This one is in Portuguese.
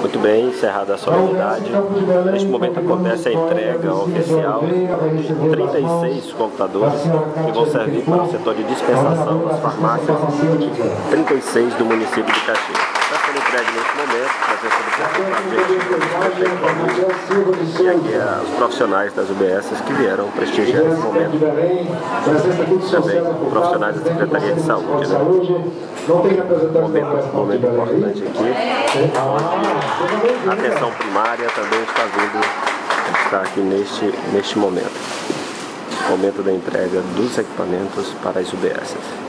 Muito bem, encerrada a solenidade. Neste momento acontece a entrega oficial de 36 computadores que vão servir para o setor de dispensação das farmácias, 36 do município de Caxias. Está sendo entregue neste momento, presença do Adjetivo, e aqui é os profissionais das UBS que vieram prestigiar esse momento. Também profissionais da Secretaria de Saúde. Né? Momento, momento importante aqui. A atenção primária também está vindo, está aqui neste, neste momento. Momento da entrega dos equipamentos para as UBSs.